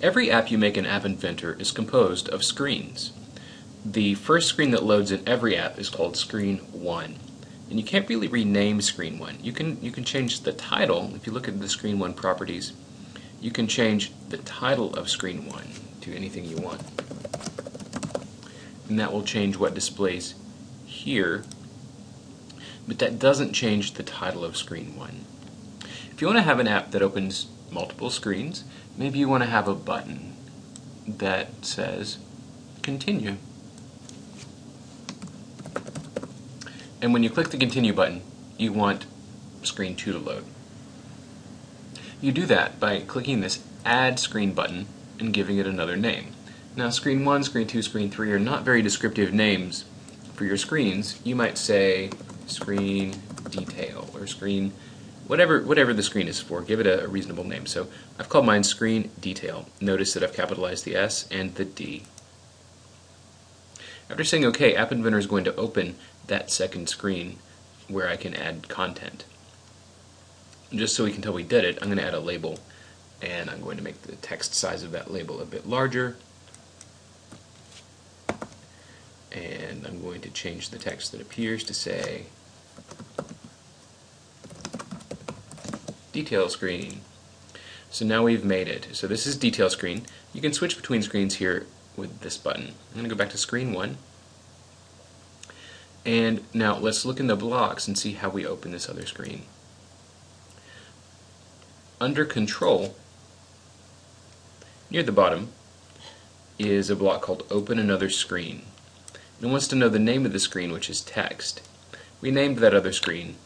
Every app you make in App Inventor is composed of screens. The first screen that loads in every app is called Screen 1. And you can't really rename Screen 1. You can, you can change the title. If you look at the Screen 1 properties, you can change the title of Screen 1 to anything you want. And that will change what displays here, but that doesn't change the title of Screen 1. If you want to have an app that opens multiple screens, maybe you want to have a button that says Continue. And when you click the Continue button, you want Screen 2 to load. You do that by clicking this Add Screen button and giving it another name. Now, Screen 1, Screen 2, Screen 3 are not very descriptive names for your screens. You might say Screen Detail or Screen whatever whatever the screen is for, give it a, a, reasonable name. So I've called mine screen detail. Notice that I've capitalized the S and the D. After saying OK, App Inventor is going to open that second screen where I can add content. Just so we can tell we did it, I'm going to add a label and I'm going to make the text size of that label a bit larger and I'm going to change the text that appears to say detail screen. So now we've made it. So this is detail screen. You can switch between screens here with this button. I'm going to go back to screen 1. And now let's look in the blocks and see how we open this other screen. Under control, near the bottom, is a block called open another screen. And it wants to know the name of the screen, which is text. We named that other screen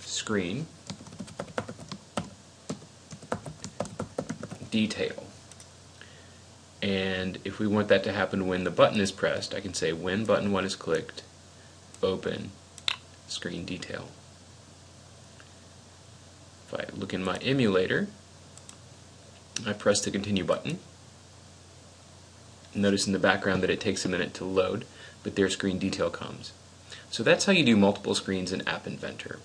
screen detail. And if we want that to happen when the button is pressed, I can say when button 1 is clicked, open screen detail. If I look in my emulator, I press the continue button. Notice in the background that it takes a minute to load, but there screen detail comes. So that's how you do multiple screens in App Inventor.